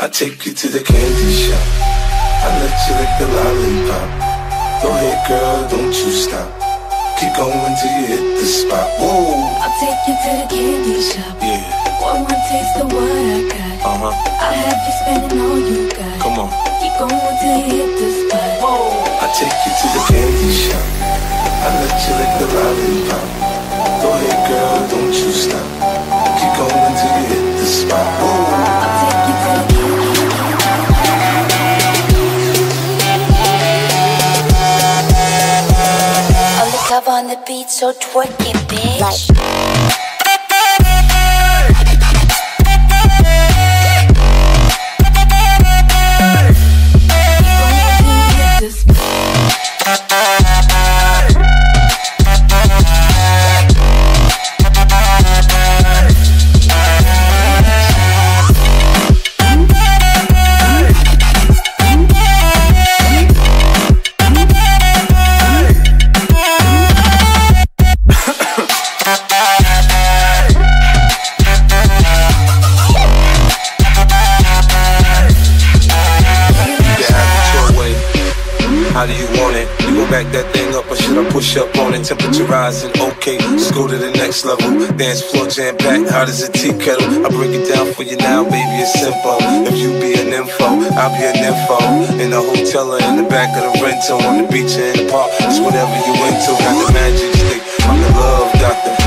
I take you to the candy shop. I let you lick the lollipop. Go ahead, girl, don't you stop. Keep going till you hit the spot. Whoa, I'll take you to the candy shop. yeah, One more taste of what I got. uh huh. I'll have you spending all you got. Come on. Keep going till you hit the spot. I take you to the candy shop. I let you lick the lollipop. Go ahead, girl, don't you stop. Keep going till you hit the spot. On the beat, so twerk it, bitch. shop. Push up on it? Temperature rising, okay. Let's go to the next level. Dance floor jam packed, hot as a tea kettle. I break it down for you now, baby. It's simple. If you be an info, I'll be an info. In the hotel or in the back of the rental, on the beach or in the park, it's whatever you into. Got the magic stick, I'm the love doctor.